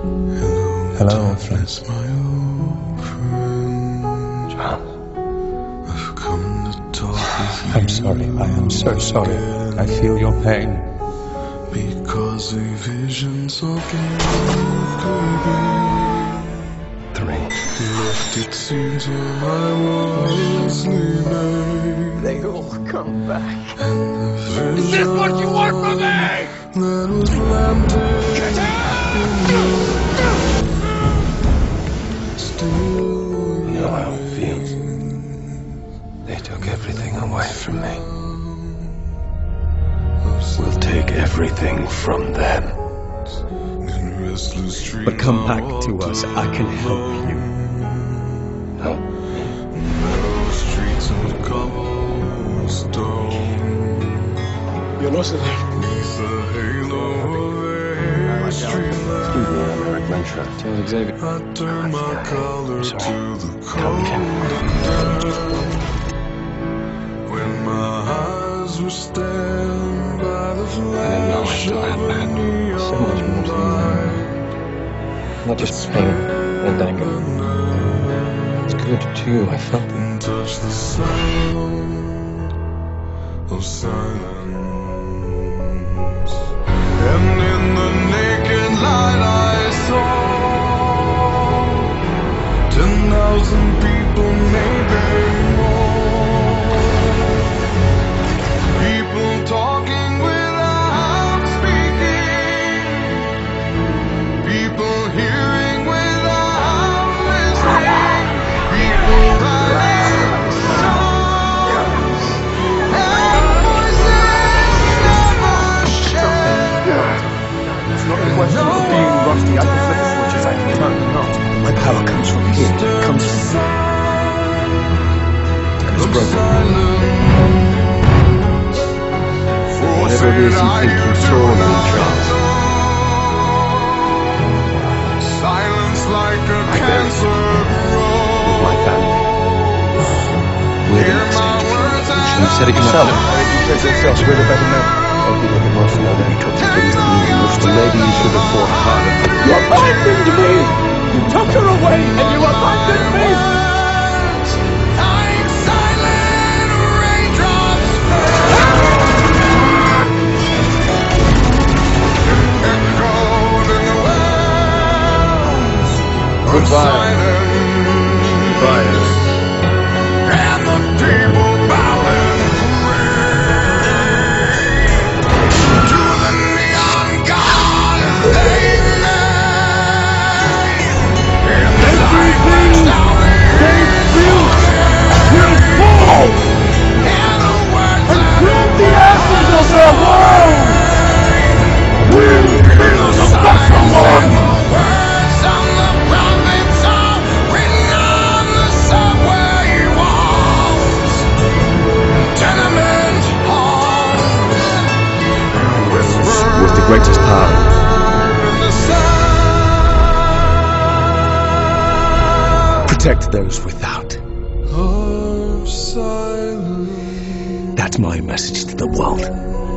Hello, friend. My old friend. John. I've come to talk with I'm you sorry. I am so sorry. I feel your pain. because a vision sunk in Three. left its seeds when I was leaving. They all come back. Is this what you want from me? That was planted still take everything from them. in restless streets. But come back to us. I can help you. Help. Narrow streets of cobblestone. You're not alone. Neath the halo of a street Excuse me, I'm Erik Lehnsherr. Charles Xavier. I turn my collar sorry. to the Come, Ken. cold and When my eyes were stabbed still had neon So much more to you. Not just pain and anger. It's good too. I felt it. touch the sound of silence. And in the naked light I saw ten thousand people, question of being rusty. I can flip the switches. I can turn them on. My power comes from here. It comes from me. And it's broken. Whatever it is you think control me, Charles. Silence like a I cancer With my family. We're the next entity. You said it yourself. You said it yourself. We're the better men. Some people know that you took the things that mean most. The lady you should have fought harder. You abandoned me! You took her away and you abandoned me! Like greatest power. Protect those without. That's my message to the world.